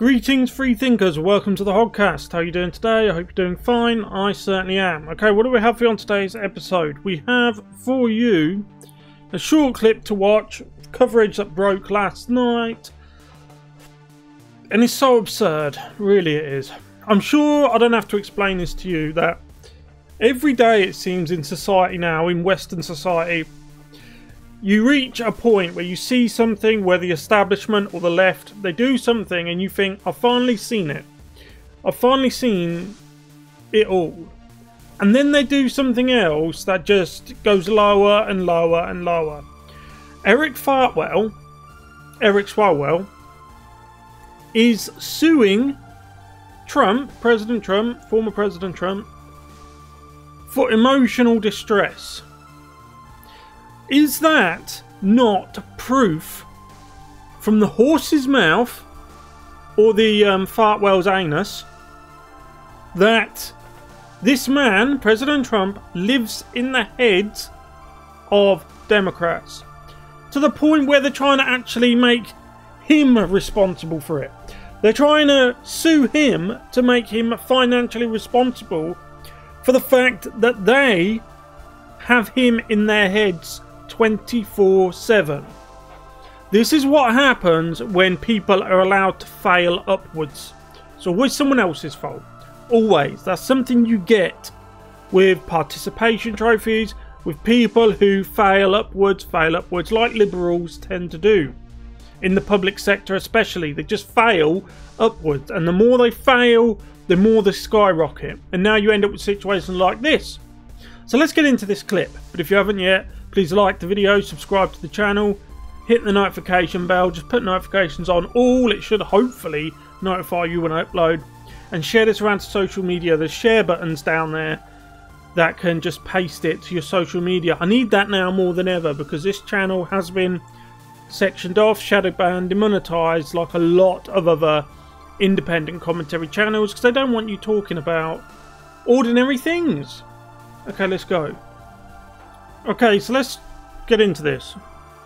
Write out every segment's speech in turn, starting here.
Greetings, free thinkers. Welcome to the Hoggcast. How are you doing today? I hope you're doing fine. I certainly am. Okay, what do we have for you on today's episode? We have for you a short clip to watch, coverage that broke last night. And it's so absurd. Really, it is. I'm sure I don't have to explain this to you that every day it seems in society now, in Western society, you reach a point where you see something where the establishment or the left they do something and you think I've finally seen it. I've finally seen it all. And then they do something else that just goes lower and lower and lower. Eric Fartwell Eric Swalwell is suing Trump President Trump former President Trump for emotional distress is that not proof from the horse's mouth or the um, Fartwell's anus that this man, President Trump, lives in the heads of Democrats to the point where they're trying to actually make him responsible for it. They're trying to sue him to make him financially responsible for the fact that they have him in their heads 24 7. This is what happens when people are allowed to fail upwards. It's always someone else's fault. Always. That's something you get with participation trophies, with people who fail upwards, fail upwards, like liberals tend to do. In the public sector, especially, they just fail upwards, and the more they fail, the more they skyrocket. And now you end up with situations like this. So let's get into this clip. But if you haven't yet, Please like the video, subscribe to the channel, hit the notification bell, just put notifications on all. It should hopefully notify you when I upload. And share this around to social media. There's share buttons down there that can just paste it to your social media. I need that now more than ever because this channel has been sectioned off, shadow banned, demonetized like a lot of other independent commentary channels because they don't want you talking about ordinary things. Okay, let's go. Okay, so let's get into this.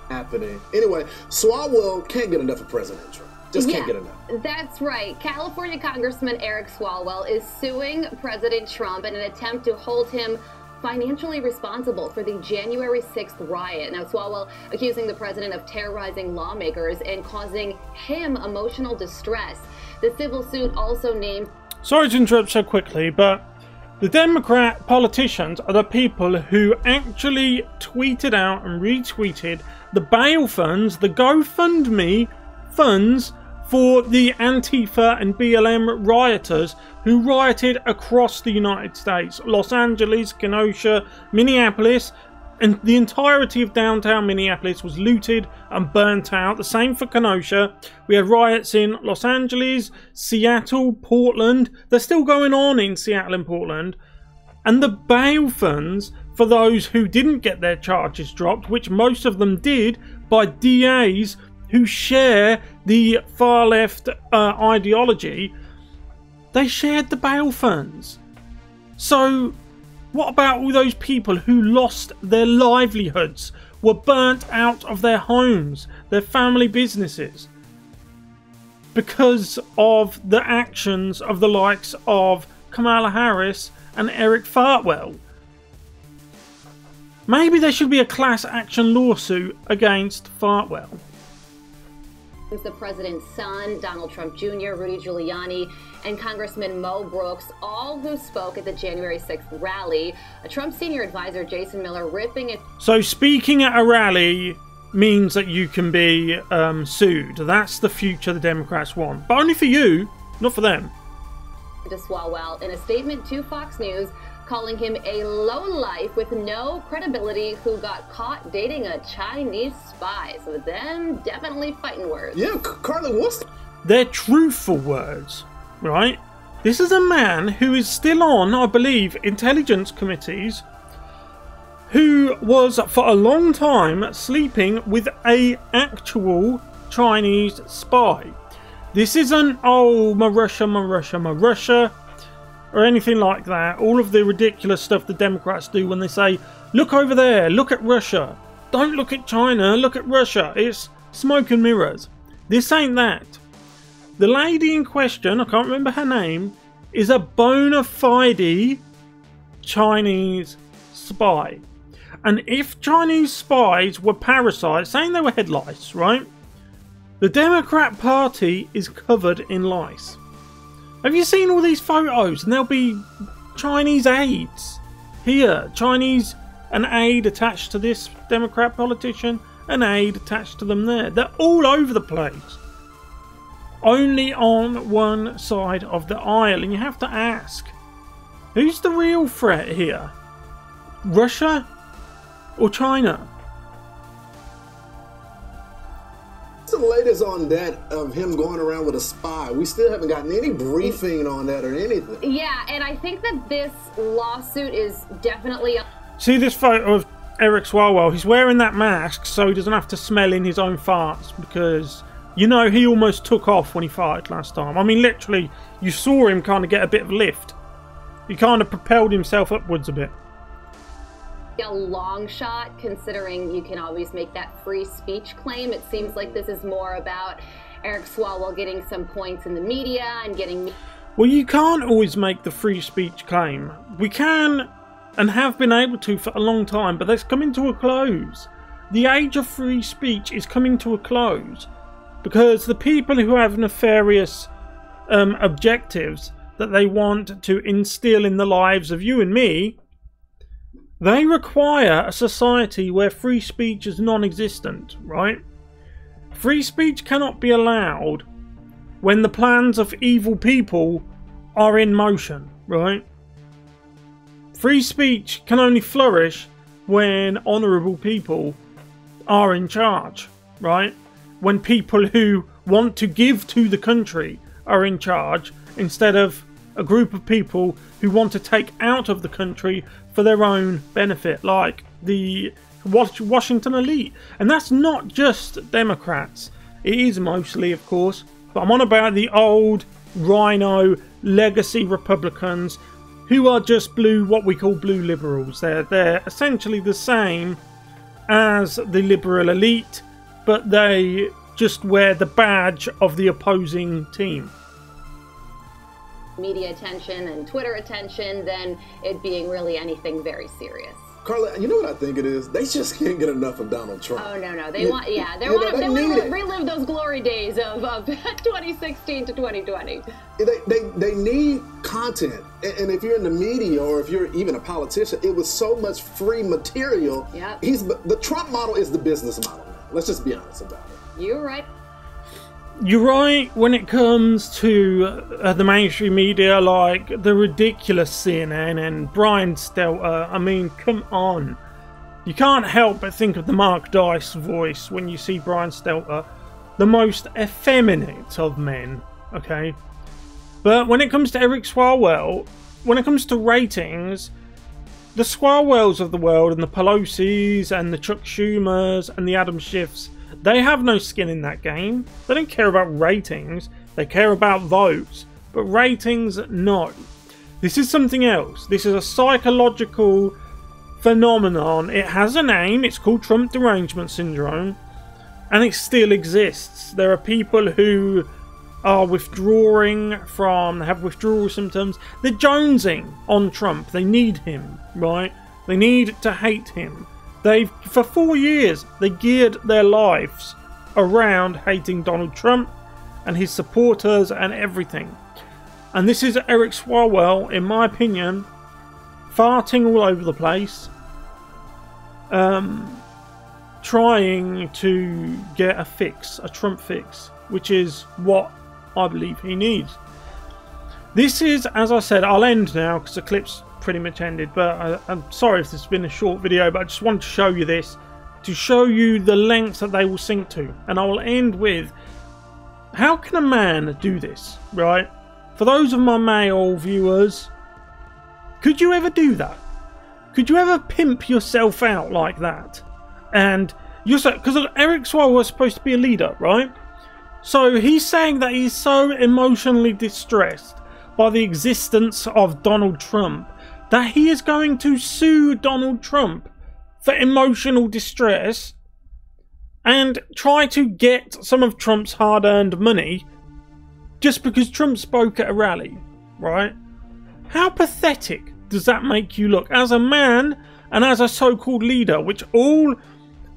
Happening. Anyway, Swalwell can't get enough of President Trump. Just can't get enough. That's right. California Congressman Eric Swalwell is suing President Trump in an attempt to hold him financially responsible for the January 6th riot. Now, Swalwell accusing the president of terrorizing lawmakers and causing him emotional distress. The civil suit also named. Sorry to interrupt so quickly, but the Democrat politicians are the people who actually tweeted out and retweeted the bail funds, the GoFundMe funds for the Antifa and BLM rioters who rioted across the United States. Los Angeles, Kenosha, Minneapolis, and the entirety of downtown Minneapolis was looted and burnt out. The same for Kenosha. We had riots in Los Angeles, Seattle, Portland. They're still going on in Seattle and Portland. And the bail funds for those who didn't get their charges dropped, which most of them did by DAs who share the far left uh, ideology, they shared the bail funds. So what about all those people who lost their livelihoods, were burnt out of their homes, their family businesses? Because of the actions of the likes of Kamala Harris and Eric Fartwell. Maybe there should be a class action lawsuit against Fartwell the president's son, Donald Trump Jr., Rudy Giuliani, and Congressman Mo Brooks, all who spoke at the January 6th rally. A Trump senior advisor, Jason Miller, ripping it. So, speaking at a rally means that you can be um, sued. That's the future the Democrats want. But only for you, not for them. Swalwell in a statement to Fox News calling him a lowlife with no credibility who got caught dating a Chinese spy. So them definitely fighting words. Yeah, Carly, what's... They're truthful words, right? This is a man who is still on, I believe, intelligence committees, who was for a long time sleeping with a actual Chinese spy. This isn't, oh, my Russia, my Russia, my Russia or anything like that. All of the ridiculous stuff the Democrats do when they say, look over there, look at Russia. Don't look at China, look at Russia. It's smoke and mirrors. This ain't that. The lady in question, I can't remember her name, is a bona fide Chinese spy. And if Chinese spies were parasites, saying they were head lice, right? The Democrat Party is covered in lice. Have you seen all these photos? And there'll be Chinese aides here. Chinese, an aide attached to this Democrat politician, an aide attached to them there. They're all over the place. Only on one side of the aisle. And you have to ask, who's the real threat here? Russia or China? What's the latest on that of him going around with a spy? We still haven't gotten any briefing on that or anything. Yeah, and I think that this lawsuit is definitely. A- See this photo of Eric Swalwell? He's wearing that mask so he doesn't have to smell in his own farts because, you know, he almost took off when he farted last time. I mean, literally, you saw him kind of get a bit of lift. He kind of propelled himself upwards a bit a long shot considering you can always make that free speech claim. It seems like this is more about Eric Swalwell getting some points in the media and getting. Well, you can't always make the free speech claim. We can and have been able to for a long time, but that's coming to a close. The age of free speech is coming to a close because the people who have nefarious um, objectives that they want to instill in the lives of you and me they require a society where free speech is non existent, right? Free speech cannot be allowed when the plans of evil people are in motion, right? Free speech can only flourish when honourable people are in charge, right? When people who want to give to the country are in charge instead of a group of people who want to take out of the country for their own benefit, like the Washington elite. And that's not just Democrats, it is mostly, of course, but I'm on about the old RINO legacy Republicans who are just blue, what we call blue liberals. They're, they're essentially the same as the liberal elite, but they just wear the badge of the opposing team media attention and Twitter attention than it being really anything very serious. Carla, you know what I think it is? They just can't get enough of Donald Trump. Oh no, no, they you, want, yeah, they want, know, they, they want to relive those glory days of, of 2016 to 2020. They, they, they need content, and, and, if you're in the media or if you're even a politician, it was so much free material. Yeah, he's the Trump model is the business model. Let's just be honest about it. You're right you're right when it comes to uh, the mainstream media, like the ridiculous CNN and Brian Stelter. I mean, come on. You can't help but think of the Mark Dice voice when you see Brian Stelter, the most effeminate of men, okay? But when it comes to Eric Swalwell, when it comes to ratings, the Swalwells of the world and the Pelosi's and the Chuck Schumers and the Adam Schiffs they have no skin in that game. They don't care about ratings, they care about votes. But ratings, no. This is something else. This is a psychological phenomenon. It has a name, it's called Trump Derangement Syndrome, and it still exists. There are people who are withdrawing from, they have withdrawal symptoms. They're jonesing on Trump. They need him, right? They need to hate him. They've, for four years, they geared their lives around hating Donald Trump and his supporters and everything. And this is Eric Swalwell, in my opinion, farting all over the place, um, trying to get a fix, a Trump fix, which is what I believe he needs. This is, as I said, I'll end now because the clip's pretty much ended. But I, am sorry if this has been a short video, but I just wanted to show you this to show you the lengths that they will sink to. And I will end with how can a man do this, right? For those of my male viewers, could you ever do that? Could you ever pimp yourself out like that? And you're so because Eric Swalwell was supposed to be a leader, right? So he's saying that he's so emotionally distressed by the existence of Donald Trump that he is going to sue Donald Trump for emotional distress and try to get some of Trump's hard earned money just because Trump spoke at a rally, right? How pathetic does that make you look as a man and as a so-called leader, which all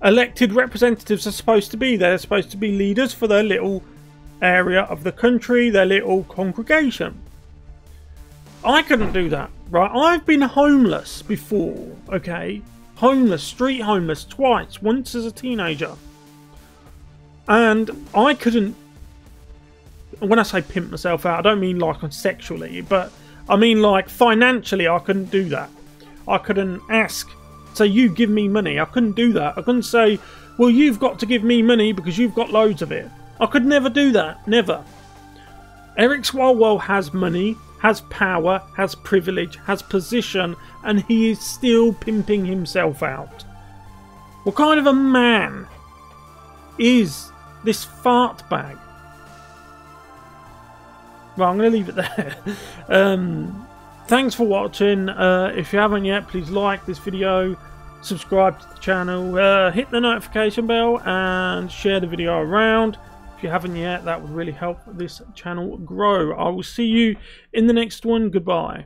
elected representatives are supposed to be? They're supposed to be leaders for their little area of the country, their little congregation. I couldn't do that, right? I've been homeless before, okay? Homeless, street homeless twice, once as a teenager. And I couldn't when I say pimp myself out, I don't mean like sexually, but I mean like financially I couldn't do that. I couldn't ask, say you give me money. I couldn't do that. I couldn't say, well you've got to give me money because you've got loads of it. I could never do that. Never. Eric Swalwell has money, has power, has privilege, has position, and he is still pimping himself out. What kind of a man is this fart bag? Well, I'm going to leave it there. um, thanks for watching. Uh, if you haven't yet, please like this video, subscribe to the channel, uh, hit the notification bell, and share the video around. If you haven't yet, that would really help this channel grow. I will see you in the next one. Goodbye.